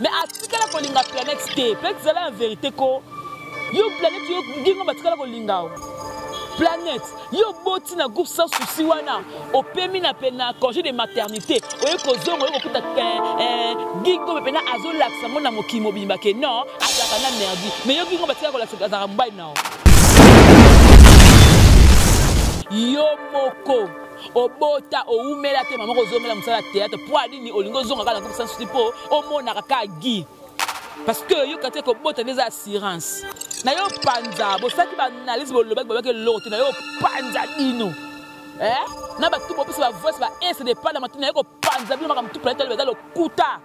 mais atikala kolinga planète te planète ezala ya verité ko yo planète yo ndingo batikala kolinga o planète yo oboti na groupe sans souci wana opemi na pena congé de maternité oye kozonga oye kokuta eh, eh, gingo me pena azolakisa yango na mokili mobimba ke non azalaka na merdi mais yo gingo batikala kolakisa azalaka mobali nao yo moko obota owumela te mama kozongela mosala théâtre mpo nini olingi ozonga kaka na groupe sansuti mpo omonaka kaka gi parce que yoka te kobota nde eza assurance na yo panza bosalaki baanalyse bolobaki babaki eloko te na yo panza bino eh? na batu bopesa bavoice baese depart na matuna ye kopanza bino makambo tu planete eza lokuta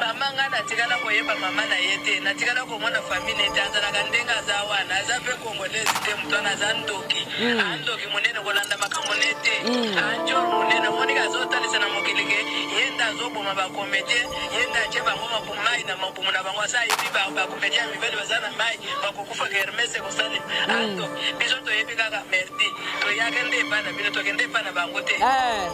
mama ngai natikala koyeba mama na ye te natikala komona famille nete azalaka ndenge aza wana aza mpe congolaise te moto wana aza ndoki mm. andoki monene kolanda makambo ne te mm. anjor monene omonike azotalisa na mokeleke ye nde azoboma bakomedie ye nde atye bango mapumai na mabumu na bango asa ayebi bakomedie ya mibali baza na mai bakokufaka hermes ekosalema mm. andoki biso toyebi kaka merdi toyaka nde epai na bino tokende epai na bango te eh.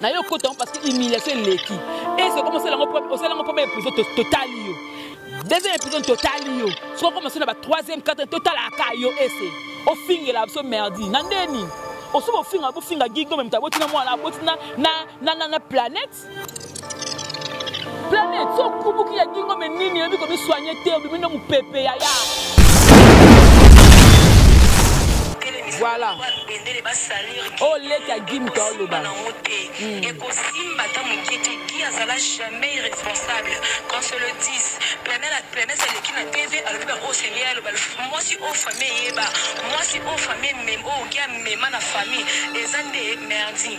na yo okota yango parce que humiliation eleki ese okoma osala yango premier épisode totali yo deuxième épisode totali yo soki okoma so na ba troisième quatrième totalaka yo ese ofingela biso merdi na nde nini osuba ofinga bofinga gigo me moto aboti na mwana aboti na planète Planet, so kubuki ya dingo me nini yebi ko biswanye te obi bino mupepe ya ya. Voilà. Oh leta gim ka oloba. Hmm. Ekosimba ta mukete qui azala jamais irresponsable. Quand se le dise, planète la planète elle qui na TV alobi ba oh c'est lié aloba moi si oh famille yeba, moi si oh famille même oh gars même na famille, ezande merdi.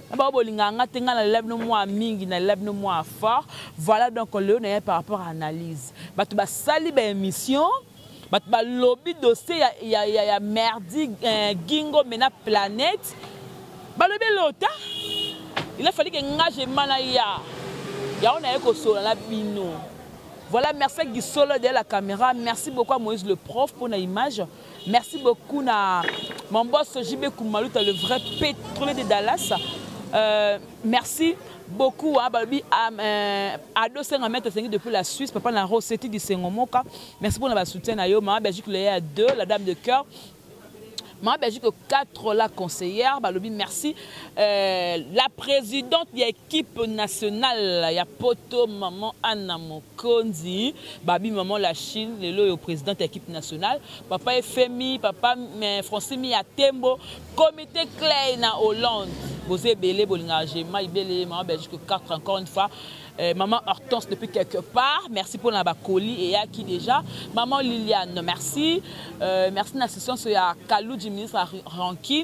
Naba bolingaka nga te nga nalela bino mwa mingi nalela bino mwa fort voilà donc lelo naye par rapport à analyse bato basali ba émission bato balobi dossier ya, ya, ya, ya merdi eh, gingo mena planète balobi elota il a fallu ke nga jema na ya yango naye kosola na bino Voilà, merci à Gisolo de la caméra. Merci beaucoup à Moïse le prof pour l'image. Merci beaucoup na mon boss JB Kumaluta, le vrai pétrolier de Dallas. Euh, merci beaucoup hein, balobi ah, euh, ado senga mete asengi depuis la suisse papa na roseti disengo moka merci mpona basoutien na yo mama belgique leye ya 2 la dame de cœur mama belgique 4 la conseillère balobi merci Euh, la présidente ya équipe nationale ya poto maman anna mokonzi babi maman la chine lelo oyo présidente ya équipe nationale papa efemi papa eh, francis miya tembo comité clay na hollande boza ebele bolingaka gema ibele maman belgique 4 encore une fois Euh, maman Hortense depuis quelque part. Merci pour la colis et Yaki déjà. Maman Liliane, merci. Euh, merci d'assistance à Kaloudji, ministre Rankin.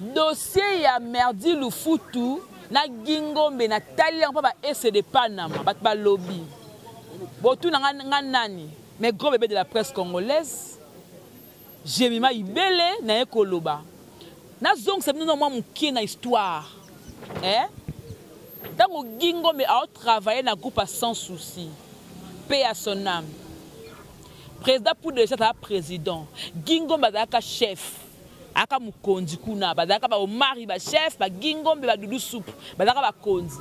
dossier ya merdi lufutu na gingombe na tali yango mpo ba ese de panama bato balobi botuna nga, nga nani mais gros bebe de la presse congolaise jemima ibele naye koloba nazongisa bino na mwa moke na histoire eh? ntango gingombe aotravaille na groupe ya sans souci mpe ya son ame président pour déjà azala président gingombe azalaka chef aka mokonzi kuna bazalaka baomari bachef bagingombe badudu supu bazalaka bakonzi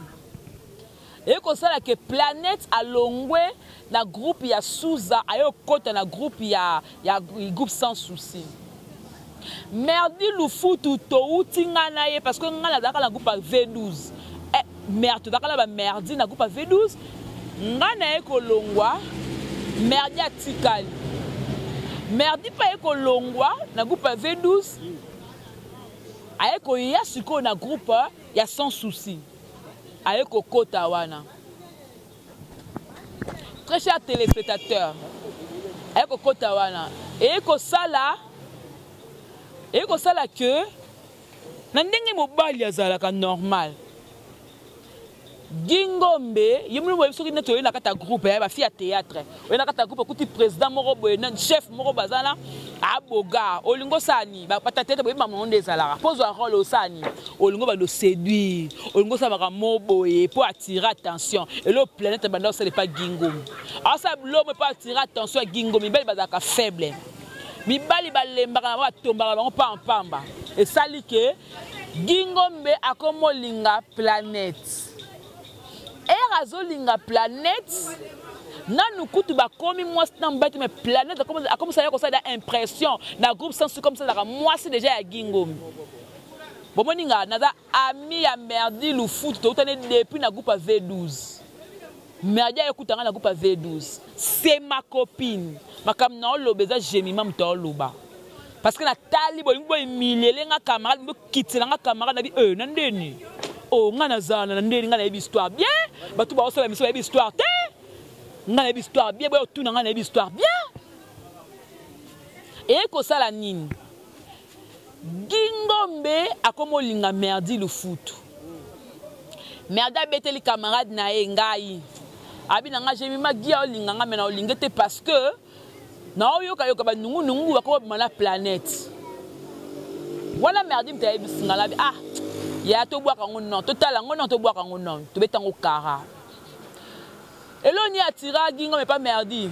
eye kosala ke planète alongwe na groupe ya suza aye okota na groupe ya, ya groupe sans souci merdi lufutu touti ngai na ye parce que ngai nazalaka na groupe ya v12 mer tozalaka na bamerdi na groupe ya v12 ngai naye kolongwa merdi atikali merdi mpe aye kolongwa na groupe ya v12 aye koya sikoyo na groupe ya sans souci aye kokota wana très cher téléspectateur aye kokota wana eye kosala eye kosala que na ndenge mobali azalaka normal gingombe ye moni boyebi soki neti oye na kati ya groupe ya eh, bafi ya théâtre oye na kati ya groupe okuti président moko boye chef moko bazala aboga olingo sani bapatatete boyebi mamango nde ezalaka mpo ozwa role osani olingo bando séduire olingo osala makambo boye mpo attire attention elo planète banda osala epa gingombe asala bilomo epo attire attention ya gingombe mibali bazalaka faible mibali balembaka na bango batombaka bango mpamba mpamba esali ke gingombe akomolinga planète ere azolinga planète nanu kutu bakomi mwasi na mobali te mais planète akomisala kosala da impression na groupe sans suka mosalaka mwasi deja ya gingombe bomoni nga naza ami ya merdi lufutu toutani depuis na groupe ya v12 Nadia ekuta nga na groupe ya V12. C'est ma copine. Makambo na oloba eza gemima moto aoloba. Parce que natali bolingi bo humilier nga camarade bo kitela nga camarade na bi euh na ndeni. Oh nga nazala na ndeni nga na yebi histoire bien. Bato ba osala mission ba yebi histoire te. Nga na yebi histoire bien boyo tuna nga na yebi histoire bien. Et kosala nini? Gingombe akoma olinga merdi lufutu. Merdi abeteli camarade na ye ngai. Abi na nga jemi magia olinga nga mena olinge te parce que na oyoka yoka ba nungu nungu bakoma bima na planète. Wana merdi mta yebisi nga labi ah ya tobwaka ngo non totala ngo non tobwaka ngo non tobeta ngo kara. Eloko nini attiraka Gingombe epa Merdi?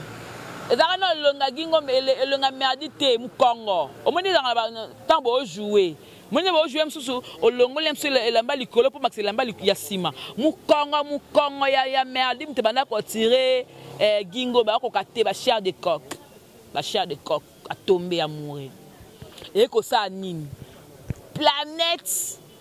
Ezalaka na elongi ya Gingombe, elongi ya Merdi te, mukongo. Omoni ezalaka na ba temps bo jouer. Omoni nde bo jouer mosusu olongoli ye mosusu elamba likolo po bakisa elamba ya sima. Mukongo mukongo ya ya Merdi moto ebanda ko attirer eh, Gingombe akoka te ba chair de coq. Ba chair de coq a tomber amoureux. Eye kosala nini? Planète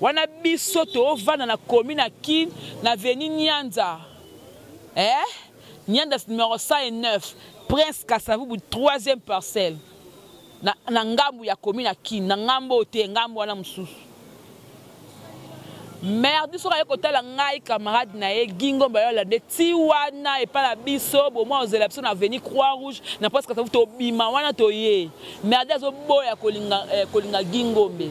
Wana biso tovanda na commune ya Kin na avenue Nyanza. Eh? Nyanza numéro 109, Prince Kasavubu, troisième parcelle. Na, na ngambo ya commune ya Kin, na ngambo te, ngambo wana mosusu. Merdi soki aye kotala ngai camarade na ye Gingo Mbayola nde ti wana epa na biso bomwa ozela biso na avenue Croix Rouge na Prince Kasavubu tobima wana toye. Merdi azoboya kolinga, eh, kolinga Gingombe.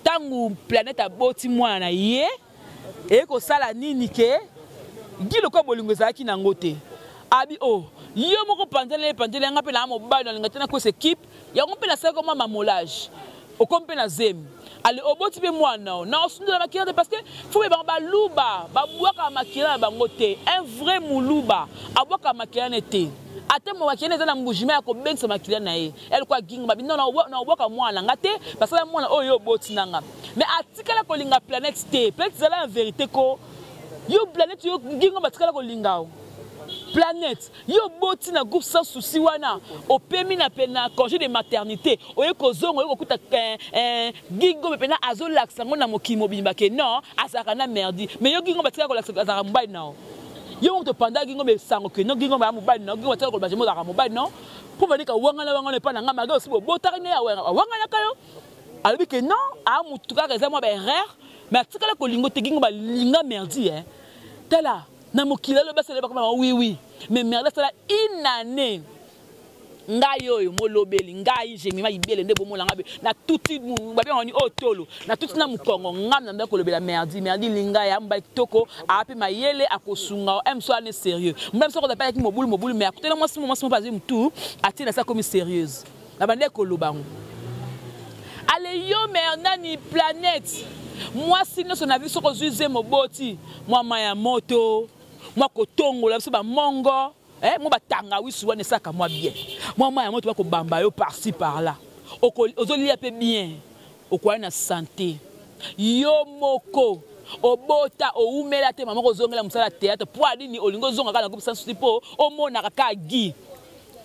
ntango planete aboti mwana na ye eye kosala nini ke gi lokola bolingo ezalaki na yango te abi o oh, yo moko mpanzela ye mpanzela yanga mpe naa mobali nalinga te nakwesa ekipe yango mpe nasalaki mwa mamolage okomi mpe na zemi ale oboti mpe mwana o na osundola makila te parce que fo be bango baluba babwaka makila na bango te un vrai muluba abwaka makila ne te ata makila eza na mbujima ya kobengisa makila na ye elle quoi gingo mabi non na obwaka mwana na nga te basala mwana oyo yo oboti na nga mais atikala kolinga planète te planète ezala ya verité ko yo planète yo gingo batikala kolinga o planète yo oboti na groupe sans souci wana opemi na pena congé de maternité oye kozonga oye kokuta eh, eh, gingo me pena azolakisa yango na mokili mobimba ke non azalaka na merdi mais yo gingo batikala kolakisa azalaka mobali na yo yo moto opandaki gingo mesango ke non gingo baya mobali na yo gingo batikala koloba je mozalaka mobali na yo mpo vandika wangana wangana epai na ngai malgre osi bobotaki nde awanganaka yo alobi ke non aa motu kaka eza mwa baerreur mais atikala kolingo te gingo balinga merdi e tala na mokili alobi asala bakoma ma wiwi mais merdi asala une année ngai oyo molobeli ngai jemima ibele nde bomona ngai na tuti babiangani oyo oh, tolo na tuti na mukongo ngam na mda kolobela merdi merdi linga ya mba kitoko ape mayele akosunga em so ane sérieux mbula biso koda payaki mobulu mobulu mais akutela mwasi mo mwasi mo pazi mutu atina sa komi sérieuse na bande koloba ngo ale yo mer nani planète mwasi nyonso na biso kozwi zemo boti mwa maya moto mwa kotongola biso bamongo eh, mwa batangawisi wana esaka mwa bien mwa mai yango toba kobamba yo parci par là ozolia mpe bien okoya na sante yo moko obota owumela te mama kozongela mosala ya théâtre mpo nini olingi ozonga kaka na groupe sansusi mpo omonaka kaka gi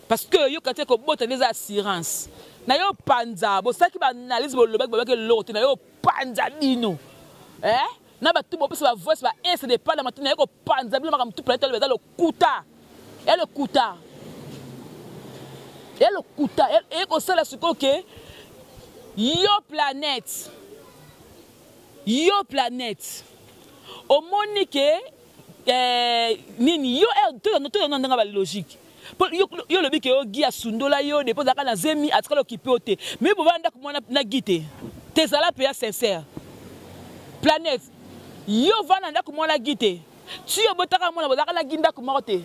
parce que yoka te kobota nde eza assurance na yo panza bosalaki baanalyse bolobaki bolobaki eloko te na yo panza bino eh? na bato bopesa bavoice baese depart na matoi na ye kopanza bino makambo tu planete aloba eza kuta ya lokuta ya lokuta eye kosala sikoyo ke yo planète yo planète omoni ke eh, nini yo toyano ndenge balogique yo olobi ke yo gi asundola yo depo ozalaka na zemi atikala okipe yo te mai boba ndako mwa na gi te te ezala mpe ya sincère planète yo vanda ndako mwa na gi te ti obotaka mwana bolakalaki ndako moko te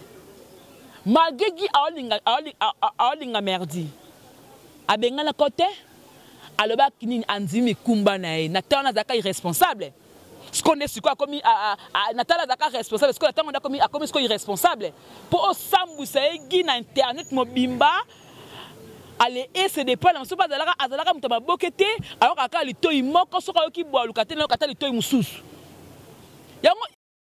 malgre gi aolinga merdi abengana ko te alobaki nini andimi mikumba na ye na ntango nazalaka irresponsable sikoyo nde sikoyo akomi natala azalaka responsable sikoyo na ntango nde akomi sikoyo irresponsable mpo osambwisa ye gi na internet mobimba ale ese de pala mosusu mpe azalaka azalaka moto ya maboke te ayokaka kaka litoi moko soki ayoki bwaluka te nayoka ata litoi mosusu yango